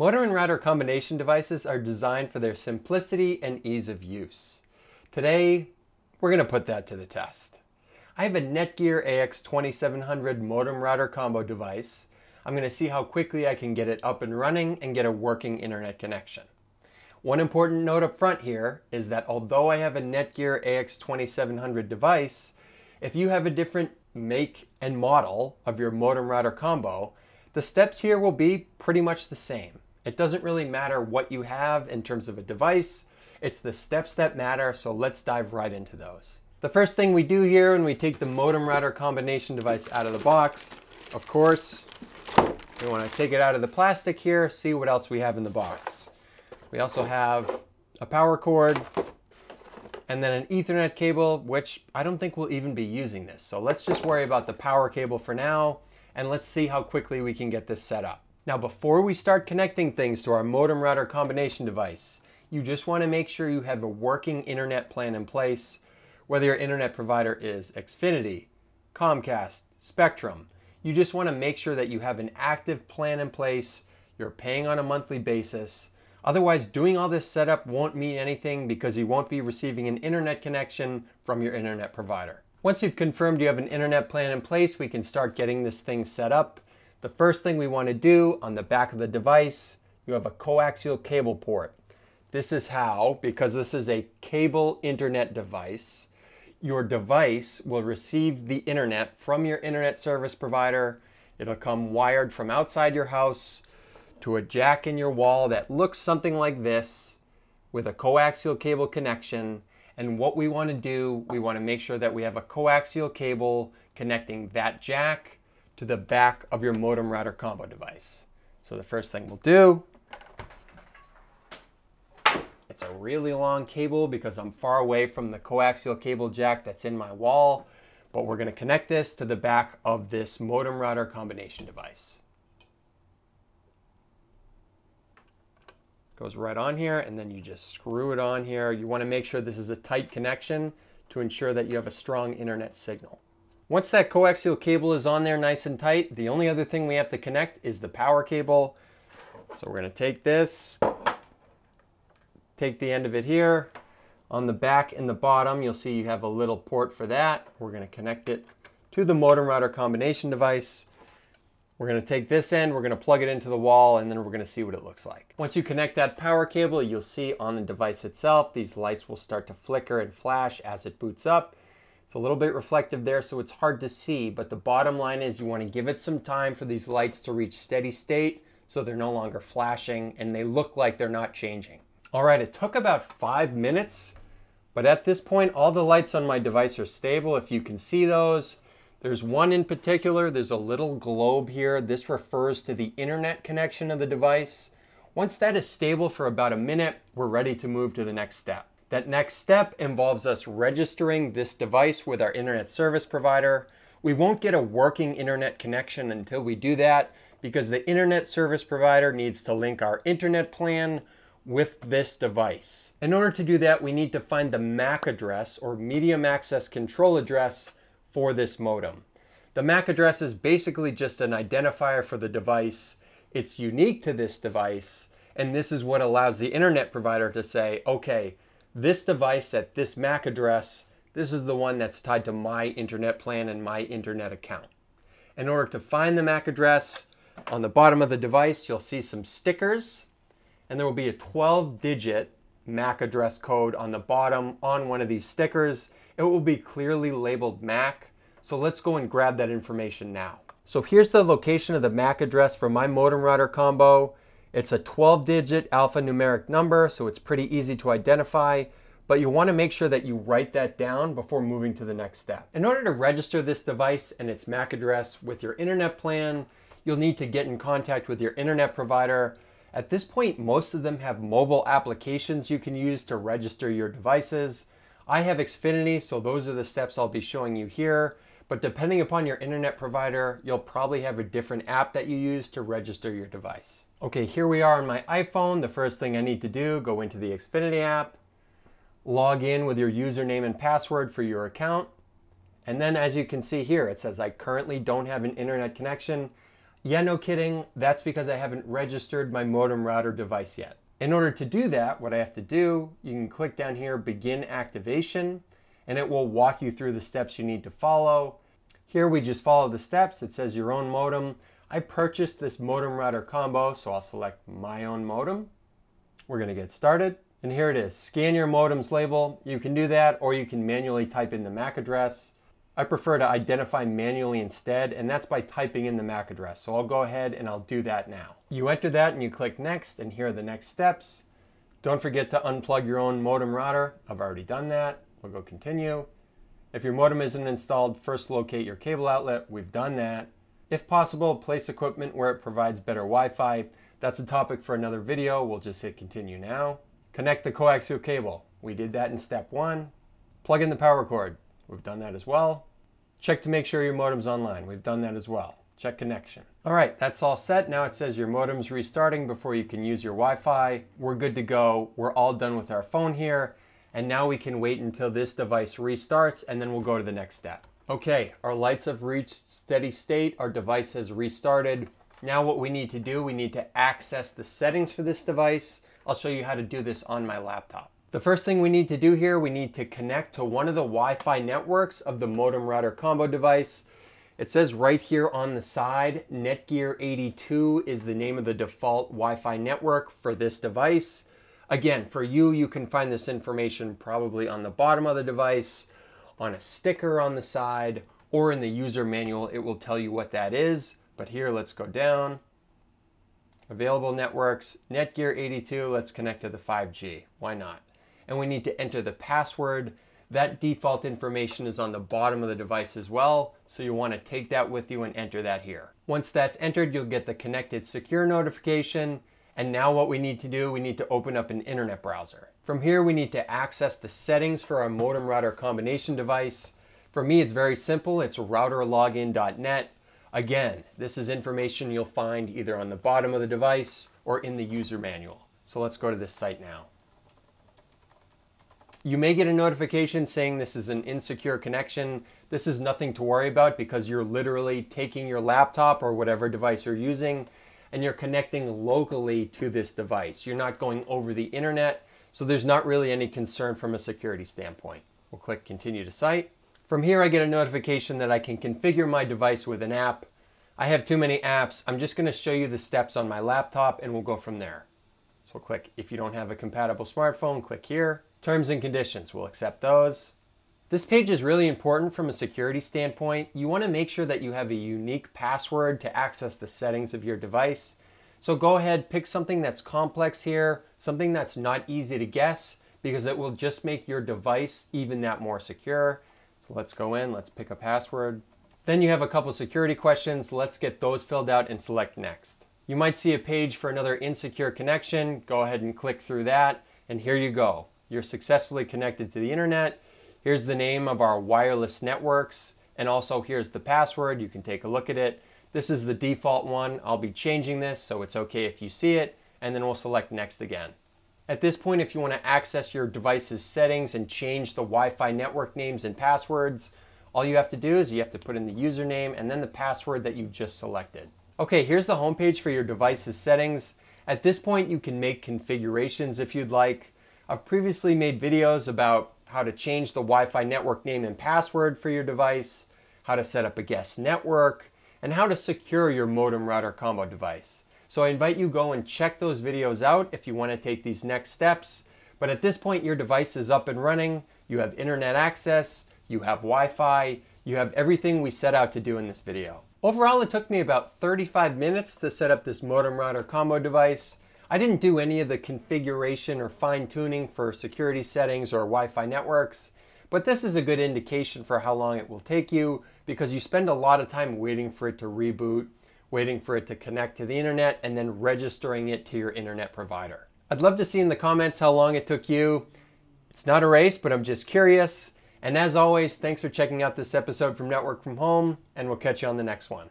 Modem and router combination devices are designed for their simplicity and ease of use. Today, we're going to put that to the test. I have a Netgear AX2700 modem router combo device. I'm going to see how quickly I can get it up and running and get a working internet connection. One important note up front here is that although I have a Netgear AX2700 device, if you have a different make and model of your modem router combo, the steps here will be pretty much the same. It doesn't really matter what you have in terms of a device, it's the steps that matter, so let's dive right into those. The first thing we do here when we take the modem router combination device out of the box, of course, we want to take it out of the plastic here, see what else we have in the box. We also have a power cord and then an ethernet cable, which I don't think we'll even be using this. So let's just worry about the power cable for now and let's see how quickly we can get this set up. Now, before we start connecting things to our modem router combination device, you just want to make sure you have a working internet plan in place, whether your internet provider is Xfinity, Comcast, Spectrum. You just want to make sure that you have an active plan in place, you're paying on a monthly basis. Otherwise, doing all this setup won't mean anything because you won't be receiving an internet connection from your internet provider. Once you've confirmed you have an internet plan in place, we can start getting this thing set up the first thing we want to do on the back of the device, you have a coaxial cable port. This is how, because this is a cable internet device, your device will receive the internet from your internet service provider. It'll come wired from outside your house to a jack in your wall that looks something like this with a coaxial cable connection. And what we want to do, we want to make sure that we have a coaxial cable connecting that jack to the back of your modem router combo device. So the first thing we'll do, it's a really long cable because I'm far away from the coaxial cable jack that's in my wall, but we're gonna connect this to the back of this modem router combination device. Goes right on here and then you just screw it on here. You wanna make sure this is a tight connection to ensure that you have a strong internet signal. Once that coaxial cable is on there nice and tight, the only other thing we have to connect is the power cable. So we're gonna take this, take the end of it here. On the back and the bottom, you'll see you have a little port for that. We're gonna connect it to the modem router combination device. We're gonna take this end, we're gonna plug it into the wall, and then we're gonna see what it looks like. Once you connect that power cable, you'll see on the device itself, these lights will start to flicker and flash as it boots up. It's a little bit reflective there, so it's hard to see, but the bottom line is you want to give it some time for these lights to reach steady state so they're no longer flashing and they look like they're not changing. All right, it took about five minutes, but at this point, all the lights on my device are stable. If you can see those, there's one in particular, there's a little globe here. This refers to the internet connection of the device. Once that is stable for about a minute, we're ready to move to the next step. That next step involves us registering this device with our internet service provider. We won't get a working internet connection until we do that because the internet service provider needs to link our internet plan with this device. In order to do that, we need to find the MAC address or medium access control address for this modem. The MAC address is basically just an identifier for the device. It's unique to this device, and this is what allows the internet provider to say, okay, this device at this MAC address, this is the one that's tied to my internet plan and my internet account. In order to find the MAC address, on the bottom of the device, you'll see some stickers, and there will be a 12 digit MAC address code on the bottom on one of these stickers. It will be clearly labeled MAC. So let's go and grab that information now. So here's the location of the MAC address for my modem router combo. It's a 12 digit alphanumeric number, so it's pretty easy to identify, but you wanna make sure that you write that down before moving to the next step. In order to register this device and its MAC address with your internet plan, you'll need to get in contact with your internet provider. At this point, most of them have mobile applications you can use to register your devices. I have Xfinity, so those are the steps I'll be showing you here. But depending upon your internet provider, you'll probably have a different app that you use to register your device. Okay, here we are on my iPhone. The first thing I need to do, go into the Xfinity app, log in with your username and password for your account. And then as you can see here, it says I currently don't have an internet connection. Yeah, no kidding. That's because I haven't registered my modem router device yet. In order to do that, what I have to do, you can click down here, begin activation, and it will walk you through the steps you need to follow. Here we just follow the steps. It says your own modem. I purchased this modem router combo, so I'll select my own modem. We're gonna get started. And here it is, scan your modem's label. You can do that, or you can manually type in the MAC address. I prefer to identify manually instead, and that's by typing in the MAC address. So I'll go ahead and I'll do that now. You enter that and you click next, and here are the next steps. Don't forget to unplug your own modem router. I've already done that. We'll go continue. If your modem isn't installed, first locate your cable outlet. We've done that. If possible, place equipment where it provides better Wi-Fi. That's a topic for another video. We'll just hit continue now. Connect the coaxial cable. We did that in step one. Plug in the power cord. We've done that as well. Check to make sure your modem's online. We've done that as well. Check connection. All right, that's all set. Now it says your modem's restarting before you can use your Wi-Fi. We're good to go. We're all done with our phone here. And now we can wait until this device restarts and then we'll go to the next step. Okay, our lights have reached steady state. Our device has restarted. Now what we need to do, we need to access the settings for this device. I'll show you how to do this on my laptop. The first thing we need to do here, we need to connect to one of the Wi-Fi networks of the modem router combo device. It says right here on the side, Netgear 82 is the name of the default Wi-Fi network for this device. Again, for you, you can find this information probably on the bottom of the device, on a sticker on the side, or in the user manual, it will tell you what that is. But here, let's go down. Available networks, Netgear 82, let's connect to the 5G. Why not? and we need to enter the password. That default information is on the bottom of the device as well, so you want to take that with you and enter that here. Once that's entered, you'll get the connected secure notification, and now what we need to do, we need to open up an internet browser. From here, we need to access the settings for our modem router combination device. For me, it's very simple. It's routerlogin.net. Again, this is information you'll find either on the bottom of the device or in the user manual. So let's go to this site now. You may get a notification saying this is an insecure connection. This is nothing to worry about because you're literally taking your laptop or whatever device you're using and you're connecting locally to this device. You're not going over the internet, so there's not really any concern from a security standpoint. We'll click continue to site. From here, I get a notification that I can configure my device with an app. I have too many apps. I'm just gonna show you the steps on my laptop and we'll go from there. So we'll click, if you don't have a compatible smartphone, click here. Terms and conditions, we'll accept those. This page is really important from a security standpoint. You want to make sure that you have a unique password to access the settings of your device. So go ahead, pick something that's complex here, something that's not easy to guess, because it will just make your device even that more secure. So let's go in, let's pick a password. Then you have a couple security questions. Let's get those filled out and select next. You might see a page for another insecure connection. Go ahead and click through that, and here you go. You're successfully connected to the internet. Here's the name of our wireless networks. And also here's the password. You can take a look at it. This is the default one. I'll be changing this so it's okay if you see it. And then we'll select next again. At this point, if you want to access your device's settings and change the Wi-Fi network names and passwords, all you have to do is you have to put in the username and then the password that you just selected. Okay, here's the homepage for your device's settings. At this point, you can make configurations if you'd like. I've previously made videos about how to change the Wi-Fi network name and password for your device, how to set up a guest network, and how to secure your modem router combo device. So I invite you go and check those videos out if you want to take these next steps. But at this point, your device is up and running. You have internet access, you have Wi-Fi, you have everything we set out to do in this video. Overall, it took me about 35 minutes to set up this modem router combo device. I didn't do any of the configuration or fine tuning for security settings or Wi-Fi networks, but this is a good indication for how long it will take you because you spend a lot of time waiting for it to reboot, waiting for it to connect to the internet, and then registering it to your internet provider. I'd love to see in the comments how long it took you. It's not a race, but I'm just curious. And as always, thanks for checking out this episode from Network from Home, and we'll catch you on the next one.